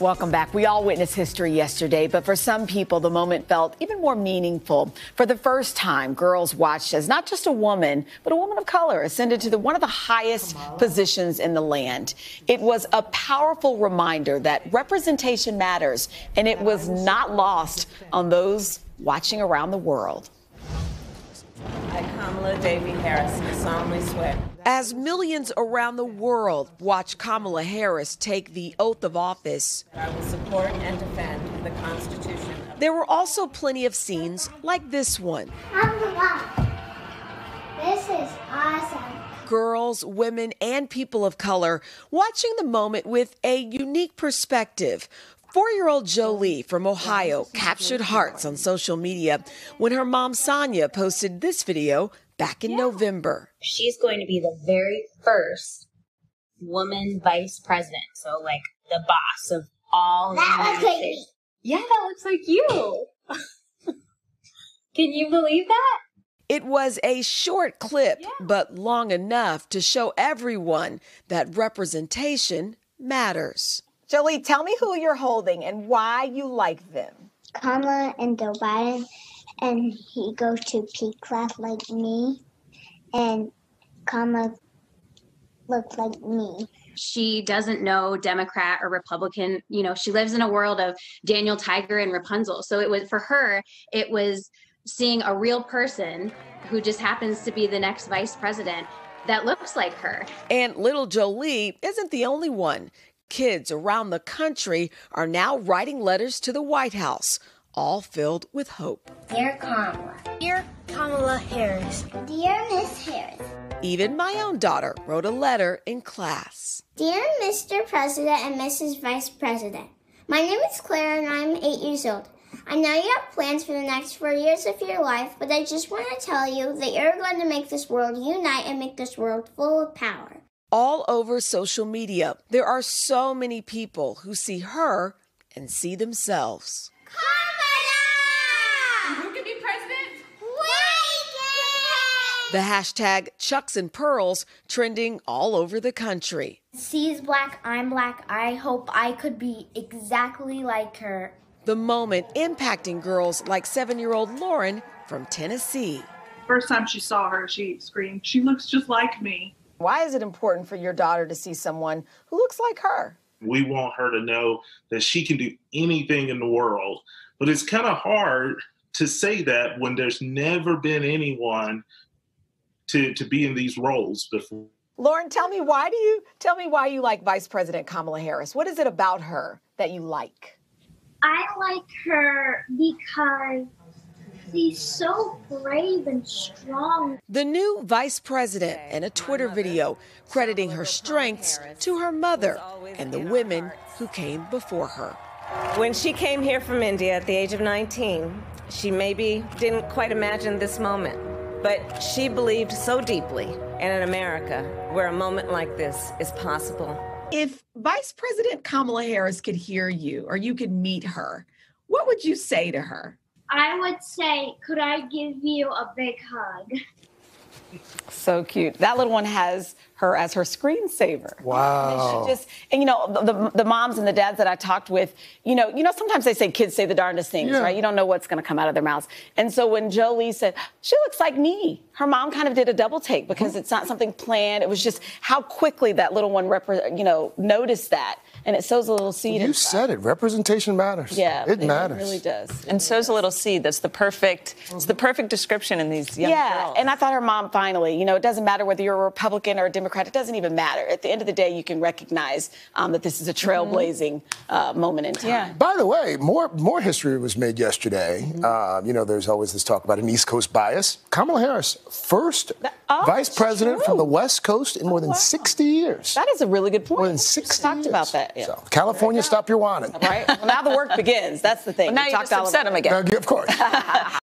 Welcome back. We all witnessed history yesterday, but for some people, the moment felt even more meaningful. For the first time, girls watched as not just a woman, but a woman of color ascended to the, one of the highest positions in the land. It was a powerful reminder that representation matters, and it was not lost on those watching around the world. I, Kamala Devi Harris, solemnly swear. As millions around the world watch Kamala Harris take the oath of office, I will support and defend the Constitution. There were also plenty of scenes like this one. This is awesome. Girls, women, and people of color watching the moment with a unique perspective. Four year old Jolie from Ohio captured hearts on social media when her mom Sonia posted this video back in yeah. November. She's going to be the very first woman vice president. So, like, the boss of all that looks like me. Yeah, that looks like you. Can you believe that? It was a short clip, yeah. but long enough to show everyone that representation matters. Jolie, tell me who you're holding and why you like them. Kamala and Joe Biden, and he goes to P class like me, and Kamala looks like me. She doesn't know Democrat or Republican. You know, she lives in a world of Daniel Tiger and Rapunzel. So it was for her, it was seeing a real person who just happens to be the next vice president that looks like her. And little Jolie isn't the only one. Kids around the country are now writing letters to the White House, all filled with hope. Dear Kamala. Dear Kamala Harris. Dear Miss Harris. Even my own daughter wrote a letter in class. Dear Mr. President and Mrs. Vice President, my name is Claire and I'm eight years old. I know you have plans for the next four years of your life, but I just want to tell you that you're going to make this world unite and make this world full of power all over social media. There are so many people who see her and see themselves. Kamala! Who can be president? The hashtag Chucks and Pearls trending all over the country. She's black, I'm black. I hope I could be exactly like her. The moment impacting girls like seven year old Lauren from Tennessee. First time she saw her, she screamed, She looks just like me. Why is it important for your daughter to see someone who looks like her? We want her to know that she can do anything in the world. But it's kind of hard to say that when there's never been anyone to, to be in these roles before. Lauren, tell me why do you tell me why you like Vice President Kamala Harris? What is it about her that you like? I like her because She's so brave and strong. The new vice president in a Twitter video crediting her strengths to her mother and the women who came before her. When she came here from India at the age of 19, she maybe didn't quite imagine this moment, but she believed so deeply in an America where a moment like this is possible. If Vice President Kamala Harris could hear you or you could meet her, what would you say to her? I would say, could I give you a big hug? So cute. That little one has her as her screensaver. Wow. And just and you know the, the, the moms and the dads that I talked with, you know, you know sometimes they say kids say the darndest things, yeah. right? You don't know what's going to come out of their mouths. And so when Jolie said she looks like me, her mom kind of did a double take because mm-hmm. it's not something planned. It was just how quickly that little one, rep- you know, noticed that and it sows a little seed. You said it. Representation matters. Yeah, it, it matters. It really does. And sows a little seed. That's the perfect. It's the perfect description in these young yeah, girls. and I thought her mom finally. You know, it doesn't matter whether you're a Republican or a Democrat. It doesn't even matter. At the end of the day, you can recognize um, that this is a trailblazing uh, moment in time. Yeah. By the way, more more history was made yesterday. Mm-hmm. Uh, you know, there's always this talk about an East Coast bias. Kamala Harris, first oh, vice president true. from the West Coast in more than oh, wow. 60 years. That is a really good point. More than 60 talked years. about that. Yeah. So, California, stop your whining. Right. Well, now the work begins. That's the thing. Well, now you just upset him again. Uh, of course.